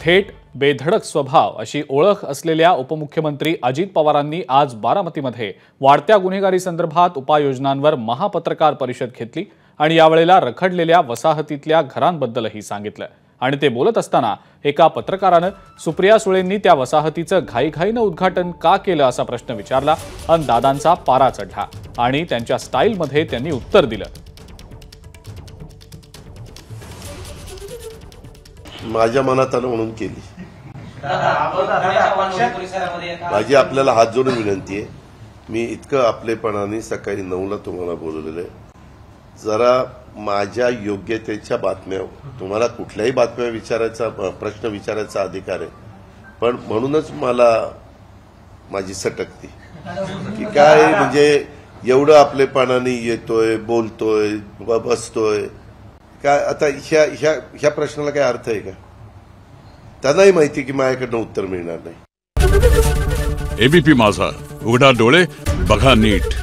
थेट बेधडक स्वभाव अशी ओळख असलेल्या उपमुख्यमंत्री अजित पवारांनी आज बारामतीमध्ये वाढत्या गुन्हेगारी संदर्भात उपाययोजनांवर महापत्रकार परिषद घेतली आणि यावेळेला रखडलेल्या वसाहतीतल्या घरांबद्दलही सांगितलं. आणि ते बोलत असताना एका पत्रकारानं सुप्रिया सुळेंनी त्या वसाहतीचं घाईघाईनं उद्घाटन का केलं असा प्रश्न विचारला अन दादांचा पारा चढला आणि त्यांच्या स्टाईलमध्ये त्यांनी उत्तर दिलं. माझ्या मनात आलं म्हणून केली. माझी आपल्याला हात जोडून विनंती आहे. मी इतकं आपलेपणाने सकाळी नऊला तुम्हाला बोलवलेलं आहे. जरा माझ्या योग्यतेच्या बातम्या तुम्हाला कुठल्याही बातम्या विचारायचा प्रश्न विचारायचा अधिकार आहे. पण म्हणूनच मला माझी सटकती. की काय म्हणजे एवढं आपलेपणाने येतोय बोलतोय ब- बसतोय काय आता ह्या ह्या ह्या प्रश्नाला काय अर्थ आहे का? त्यांनाही माहिती की माझ्याकडनं उत्तर मिळणार नाही. एबीपी माझा. उघडा डोळे बघा नीट.